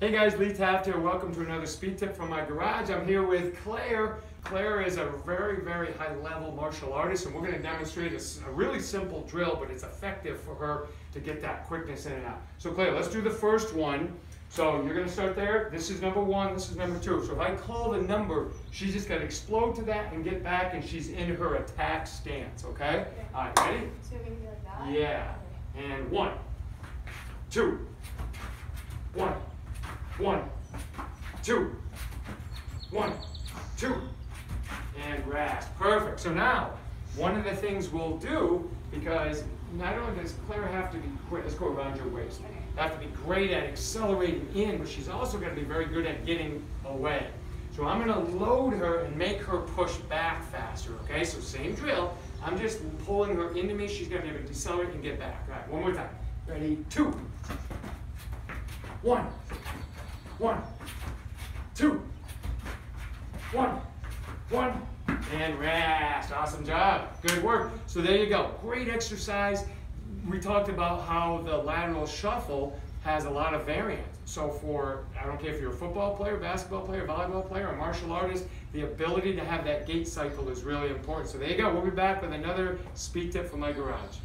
Hey guys, Lee Taft here. Welcome to another speed tip from my garage. I'm here with Claire. Claire is a very, very high level martial artist and we're going to demonstrate a, a, really simple drill, but it's effective for her to get that quickness in and out. So Claire, let's do the first one. So you're going to start there. This is number one, this is number two. So if I call the number, she's just going to explode to that and get back and she's in her attack stance, okay? okay. All right, ready? So you're going to be like that? Yeah. And one, two, one one, two, one, two, and rest. Perfect. So now, one of the things we'll do, because not only does Claire have to be great, let's go around your waist, have to be great at accelerating in, but she's also going to be very good at getting away. So I'm going to load her and make her push back faster, okay? So same drill. I'm just pulling her into me. She's going to be able to decelerate and get back. All right, one more time. Ready? Two. One. One, two, one, one, and rest. Awesome job. Good work. So there you go. Great exercise. We talked about how the lateral shuffle has a lot of variance. So for, I don't care if you're a football player, basketball player, volleyball player, a martial artist, the ability to have that gait cycle is really important. So there you go. We'll be back with another speed tip from my garage.